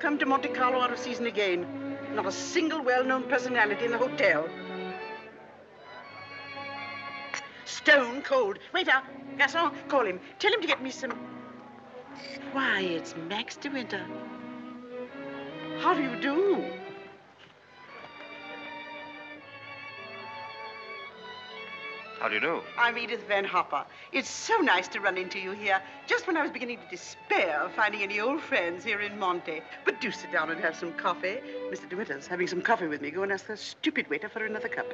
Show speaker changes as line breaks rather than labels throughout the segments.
come to Monte Carlo out of season again. Not a single well-known personality in the hotel. Stone cold. Waiter, garçon, call him. Tell him to get me some... Why, it's Max de Winter. How do you do?
How do you do?
I'm Edith Van Hopper. It's so nice to run into you here, just when I was beginning to despair of finding any old friends here in Monte. But do sit down and have some coffee. Mr. De Winter's having some coffee with me. Go and ask the stupid waiter for another cup.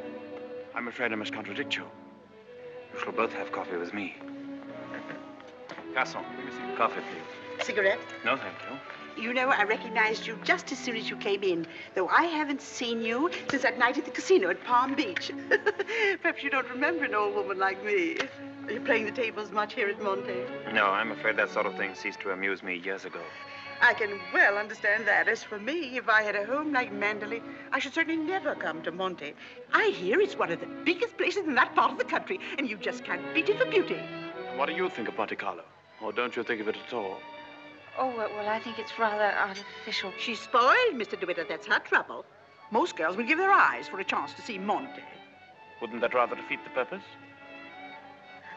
I'm afraid I must contradict you. You shall both have coffee with me. Garçon, coffee, please.
Cigarette?
No, thank you.
You know, I recognized you just as soon as you came in, though I haven't seen you since that night at the casino at Palm Beach. Perhaps you don't remember an old woman like me. Are you playing the tables much here at Monte?
No, I'm afraid that sort of thing ceased to amuse me years ago.
I can well understand that. As for me, if I had a home like Manderley, I should certainly never come to Monte. I hear it's one of the biggest places in that part of the country, and you just can't beat it for beauty.
What do you think of Monte Carlo? Or don't you think of it at all?
Oh, well, well, I think it's rather artificial.
She's spoiled, Mr. De Winter. That's her trouble. Most girls would give their eyes for a chance to see Monte.
Wouldn't that rather defeat the purpose?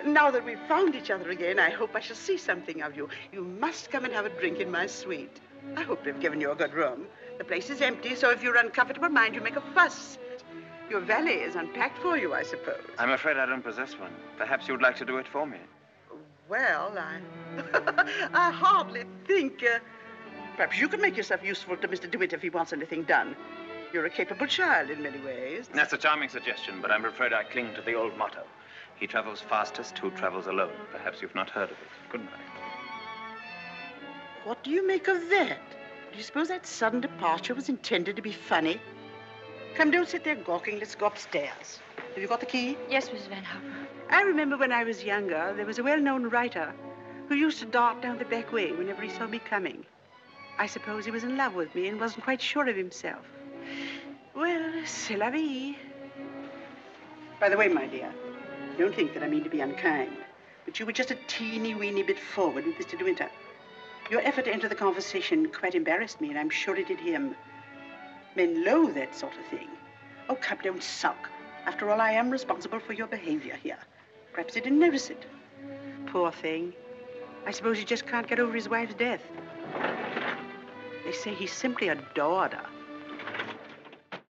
Now that we've found each other again, I hope I shall see something of you. You must come and have a drink in my suite. I hope they've given you a good room. The place is empty, so if you're uncomfortable, mind you make a fuss. Your valet is unpacked for you, I suppose.
I'm afraid I don't possess one. Perhaps you'd like to do it for me.
Well, I... I hardly think... Uh, perhaps you can make yourself useful to Mr. De Winter if he wants anything done. You're a capable child in many ways.
That's a charming suggestion, but I'm afraid I cling to the old motto. He travels fastest who travels alone. Perhaps you've not heard of it. Good night.
What do you make of that? Do you suppose that sudden departure was intended to be funny? Come, don't sit there gawking. Let's go upstairs. Have you got the key?
Yes, Miss Van Hopper.
I remember when I was younger, there was a well-known writer who used to dart down the back way whenever he saw me coming. I suppose he was in love with me and wasn't quite sure of himself. Well, c'est la vie. By the way, my dear, don't think that I mean to be unkind, but you were just a teeny weeny bit forward with Mr. De Winter. Your effort to enter the conversation quite embarrassed me, and I'm sure it did him. Men loathe that sort of thing. Oh, come, don't sulk. After all, I am responsible for your behavior here. Perhaps he didn't notice it. Poor thing. I suppose he just can't get over his wife's death. They say he simply adored her.